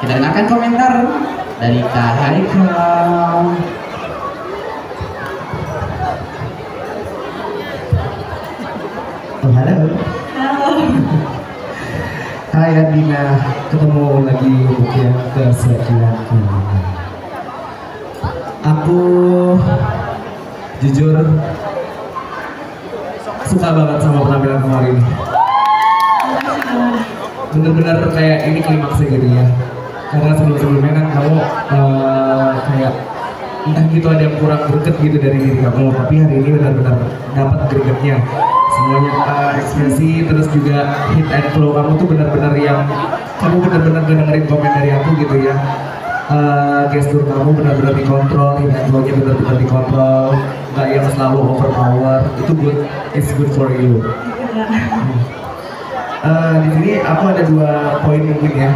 Kita dengarkan komentar dari Kak Haikal. Oh, halo. Hai Adina, ketemu lagi untuk yang kesekian kali. Aku jujur suka banget sama penampilan ini. Bener-bener kayak ini klimaksnya gitu ya. Karena sebelum-sebelumnya kan kamu eh, kayak entah gitu ada yang kurang greget gitu dari diri kamu, tapi hari ini benar-benar dapat gregetnya. Semuanya eh, ekspresi terus juga hit and flow kamu tuh benar-benar yang kamu benar-benar dengerin komen dari aku gitu ya. Eh, gestur kamu benar-benar dikontrol, hit and flow-nya benar-benar dikontrol, nggak yang selalu overpower. Itu good, it's good for you. Eh, di sini aku ada dua poin mungkin ya.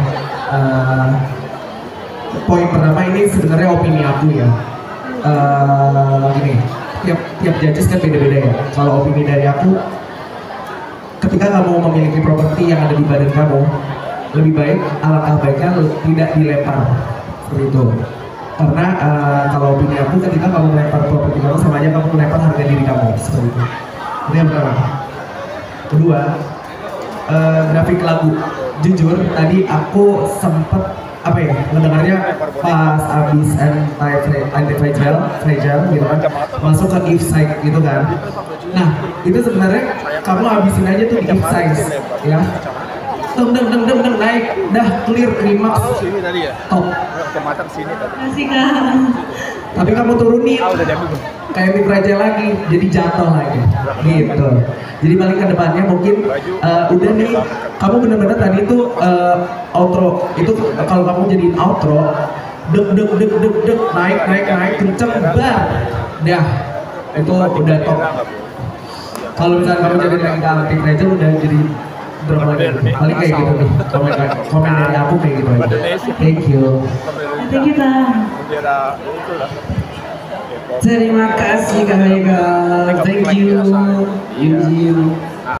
Eh, poin pertama ini sebenarnya opini aku ya. Eh, gini, tiap tiap judges kan beda-beda ya. Kalau opini dari aku, ketika kamu memiliki properti yang ada di badan kamu, lebih baik alangkah baiknya tidak dilempar seperti itu. Karena eh, kalau opini aku, ketika kamu melempar properti kamu sama aja kamu melempar harga diri kamu seperti itu. Itu yang pertama. Kedua, eh, grafik lagu. Jujur tadi aku sempet apa ya mendengarnya pas abis anti anti fragile fragile gitu kan masuk ke if side gitu kan nah itu sebenarnya kamu habisin aja tuh di if size ya deng deng deng deng deng naik dah clear klimaks sini tadi ya? top Ke mata sini tadi. Masih kak. tapi kamu turunin Ah, udah diambil belum? Kayak mid fragile lagi jadi jatuh lagi. Gitu. Jadi balik ke depannya mungkin eh, udah nih kamu bener-bener tadi tuh eh, outro. Itu kalau kamu jadiin outro deg deg deg deg deg naik naik naik kenceng bar. Dah itu udah top. Kalau misalnya kamu jadi ke anti fragile udah jadi berapa lagi. Paling kayak gitu nih komen komen dari aku kayak gitu aja. Thank you. Thank you kak. Terima kasih Kak. Thank you. Thank you.